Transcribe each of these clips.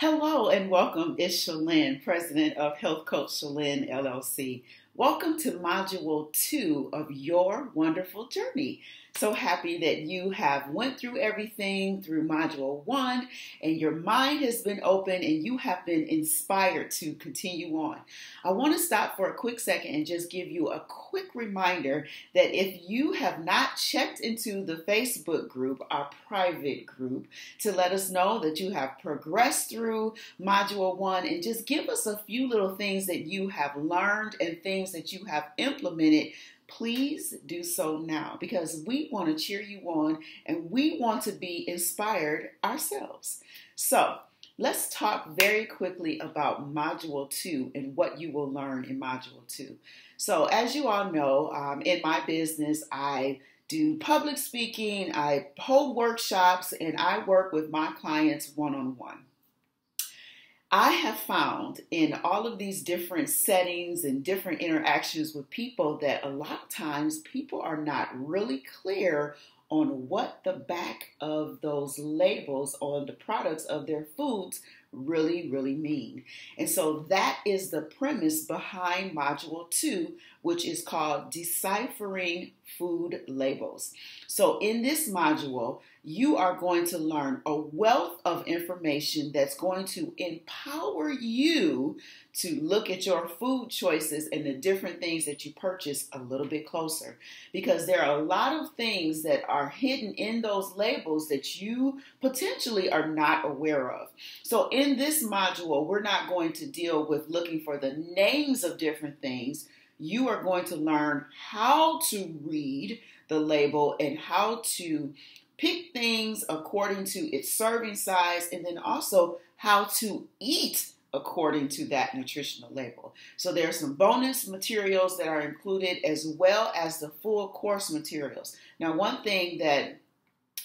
Hello and welcome. It's Shalynne, President of Health Coach Shalynne LLC. Welcome to Module 2 of your wonderful journey. So happy that you have went through everything through Module 1 and your mind has been open and you have been inspired to continue on. I want to stop for a quick second and just give you a quick reminder that if you have not checked into the Facebook group, our private group, to let us know that you have progressed through Module 1 and just give us a few little things that you have learned and things that you have implemented please do so now because we want to cheer you on and we want to be inspired ourselves. So, let's talk very quickly about Module 2 and what you will learn in Module 2. So, as you all know, um, in my business, I do public speaking, I hold workshops, and I work with my clients one on one. I have found in all of these different settings and different interactions with people that a lot of times people are not really clear on what the back of those labels on the products of their foods really, really mean. And so that is the premise behind Module 2, which is called Deciphering Food Labels. So in this module, you are going to learn a wealth of information that's going to empower you to look at your food choices and the different things that you purchase a little bit closer. Because there are a lot of things that are hidden in those labels that you potentially are not aware of. So, in this module, we're not going to deal with looking for the names of different things. You are going to learn how to read the label and how to pick things according to its serving size and then also how to eat according to that nutritional label. So there are some bonus materials that are included as well as the full course materials. Now, one thing that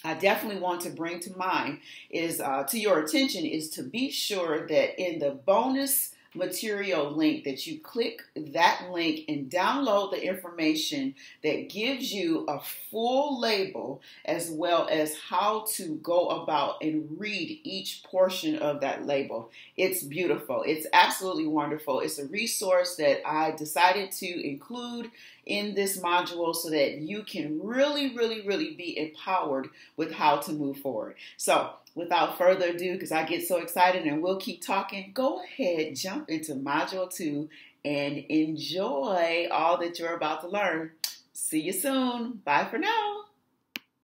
I definitely want to bring to mind is uh, to your attention is to be sure that in the bonus material link that you click that link and download the information that gives you a full label as well as how to go about and read each portion of that label. It's beautiful. It's absolutely wonderful. It's a resource that I decided to include in this module so that you can really, really, really be empowered with how to move forward. So, without further ado, because I get so excited and we'll keep talking, go ahead, jump into module two and enjoy all that you're about to learn. See you soon. Bye for now.